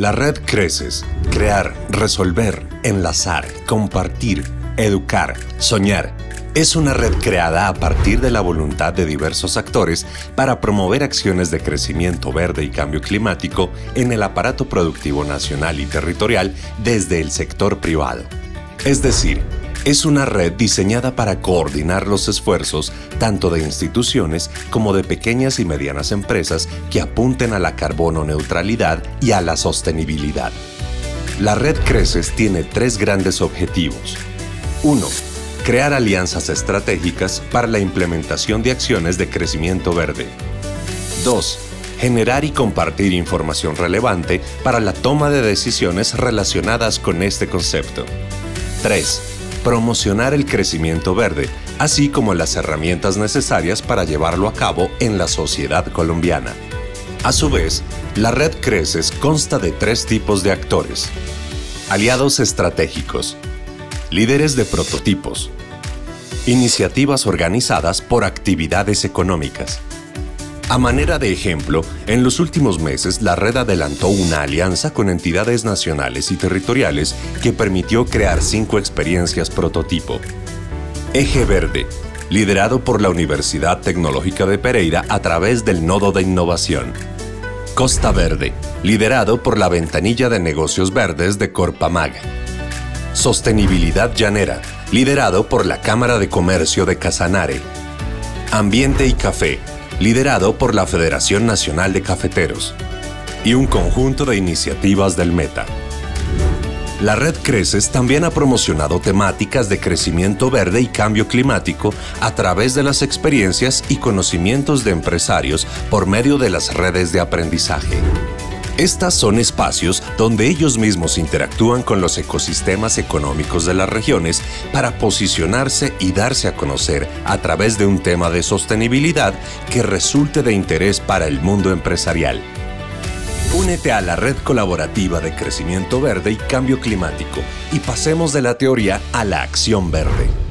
La red Creces. Crear, resolver, enlazar, compartir, educar, soñar. Es una red creada a partir de la voluntad de diversos actores para promover acciones de crecimiento verde y cambio climático en el aparato productivo nacional y territorial desde el sector privado. Es decir, es una red diseñada para coordinar los esfuerzos tanto de instituciones como de pequeñas y medianas empresas que apunten a la carbono neutralidad y a la sostenibilidad. La red Creces tiene tres grandes objetivos. 1. Crear alianzas estratégicas para la implementación de acciones de crecimiento verde. 2. Generar y compartir información relevante para la toma de decisiones relacionadas con este concepto. 3 promocionar el crecimiento verde, así como las herramientas necesarias para llevarlo a cabo en la sociedad colombiana. A su vez, la red Creces consta de tres tipos de actores. Aliados estratégicos, líderes de prototipos, iniciativas organizadas por actividades económicas, a manera de ejemplo, en los últimos meses la red adelantó una alianza con entidades nacionales y territoriales que permitió crear cinco experiencias prototipo. Eje Verde, liderado por la Universidad Tecnológica de Pereira a través del Nodo de Innovación. Costa Verde, liderado por la Ventanilla de Negocios Verdes de Corpamag. Sostenibilidad Llanera, liderado por la Cámara de Comercio de Casanare. Ambiente y Café, liderado por la Federación Nacional de Cafeteros, y un conjunto de iniciativas del Meta. La red Creces también ha promocionado temáticas de crecimiento verde y cambio climático a través de las experiencias y conocimientos de empresarios por medio de las redes de aprendizaje. Estas son espacios donde ellos mismos interactúan con los ecosistemas económicos de las regiones para posicionarse y darse a conocer a través de un tema de sostenibilidad que resulte de interés para el mundo empresarial. Únete a la red colaborativa de crecimiento verde y cambio climático y pasemos de la teoría a la acción verde.